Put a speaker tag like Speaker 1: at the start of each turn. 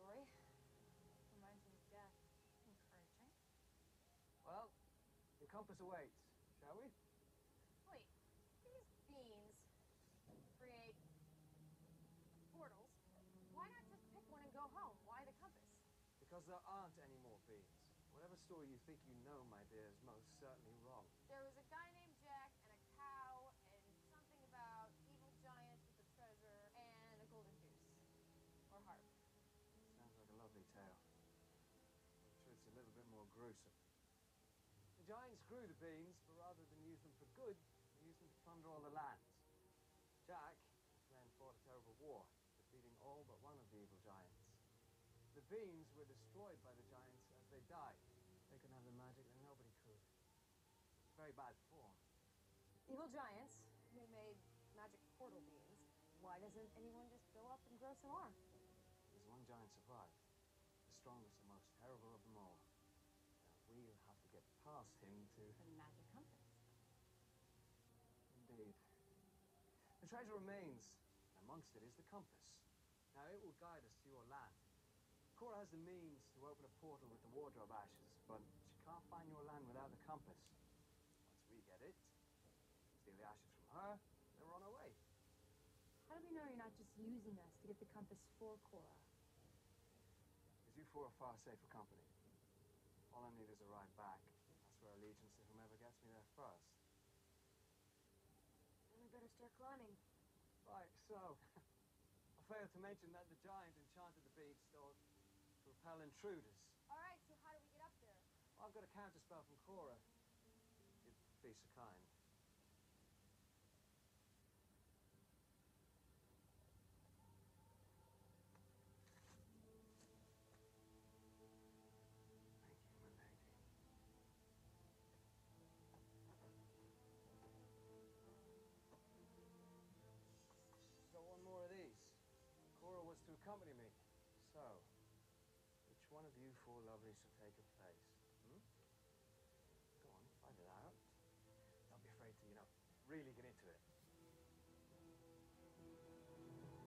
Speaker 1: story. Reminds me of Dad. Encouraging. Well, the compass awaits, shall we?
Speaker 2: Wait, these beans create portals. Why not just pick one and go home? Why the compass?
Speaker 1: Because there aren't any more beans. Whatever story you think you know, my dear, is most certainly wrong.
Speaker 2: There was a
Speaker 1: like tale. I'm sure it's a little bit more gruesome. The giants grew the beans, but rather than use them for good, they used them to plunder all the lands. Jack then fought a terrible war, defeating all but one of the evil giants. The beans were destroyed by the giants as they died. They could have the magic that nobody could. Very bad form.
Speaker 2: Evil giants who made magic portal beans. Why doesn't anyone just go up and grow some more?
Speaker 1: Because one giant survived. The strongest and most terrible of them all. Now we'll have to get past him to...
Speaker 2: The magic compass.
Speaker 1: Indeed. The treasure remains. Amongst it is the compass. Now, it will guide us to your land. Cora has the means to open a portal with the wardrobe ashes, but she can't find your land without the compass. Once we get it, steal the ashes from her, then run away.
Speaker 3: How do we know you're not just using us to get the compass?
Speaker 1: Because a far safer company. All I need is a ride back. I swear allegiance to whomever gets me there first.
Speaker 3: Then we better start climbing.
Speaker 1: Right, so... I failed to mention that the giant enchanted the beanstalk to repel intruders.
Speaker 2: All right, so how do we get up there?
Speaker 1: Well, I've got a counterspell from Cora. You'd be so kind. Was me. So, which one of you four lovelies will take a place? Hmm? Go on, find it out. Don't be afraid to, you know, really get into it.